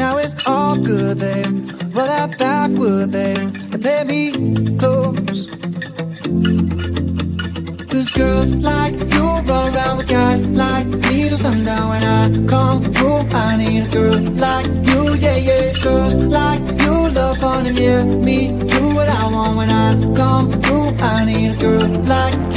Now it's all good, babe. Roll that Backwood, babe, and play me close. Cause girls like you run around with guys like me till sundown When I come through, I need a girl like you, yeah, yeah Girls like you love fun and yeah Me do what I want when I come through I need a girl like